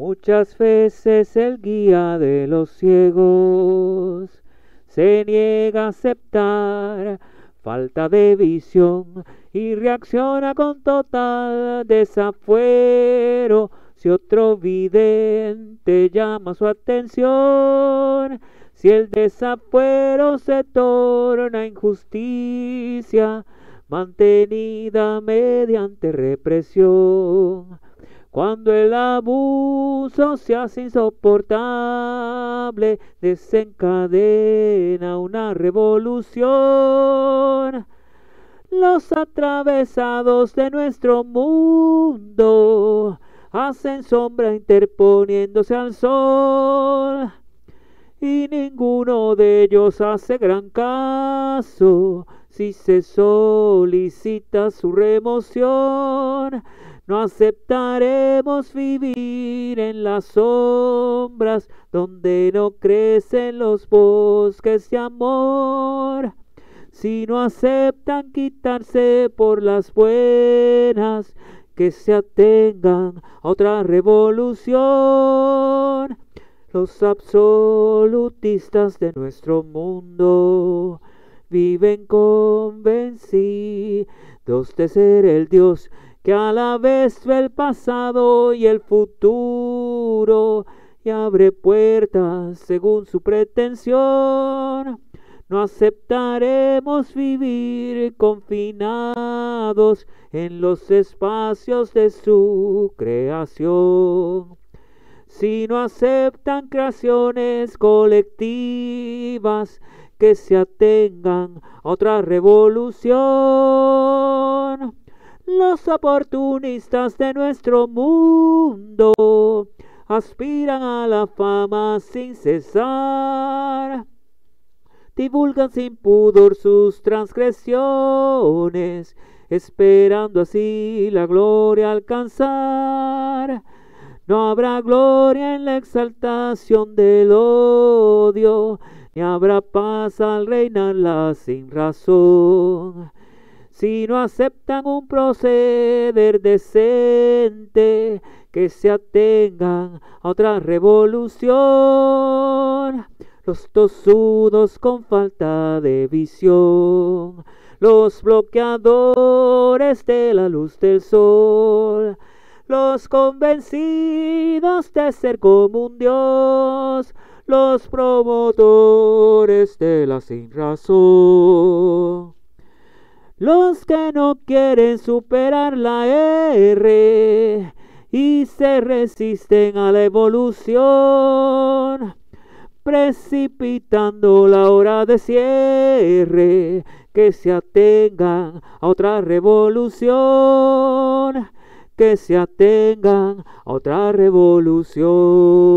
Muchas veces el guía de los ciegos se niega a aceptar falta de visión y reacciona con total desafuero si otro vidente llama su atención. Si el desafuero se torna injusticia, mantenida mediante represión. Cuando el abuso se hace insoportable, desencadena una revolución. Los atravesados de nuestro mundo hacen sombra interponiéndose al sol. Y ninguno de ellos hace gran caso si se solicita su remoción. No aceptaremos vivir en las sombras donde no crecen los bosques de amor. Si no aceptan quitarse por las buenas, que se atengan a otra revolución. Los absolutistas de nuestro mundo viven convencidos de ser el Dios que a la vez ve el pasado y el futuro y abre puertas según su pretensión. No aceptaremos vivir confinados en los espacios de su creación. Si no aceptan creaciones colectivas que se atengan a otra revolución, los oportunistas de nuestro mundo aspiran a la fama sin cesar. Divulgan sin pudor sus transgresiones, esperando así la gloria alcanzar. No habrá gloria en la exaltación del odio, ni habrá paz al reinarla sin razón. Si no aceptan un proceder decente, que se atengan a otra revolución. Los tosudos con falta de visión, los bloqueadores de la luz del sol, los convencidos de ser como un dios, los promotores de la sin razón. Los que no quieren superar la R y se resisten a la evolución, precipitando la hora de cierre, que se atengan a otra revolución, que se atengan a otra revolución.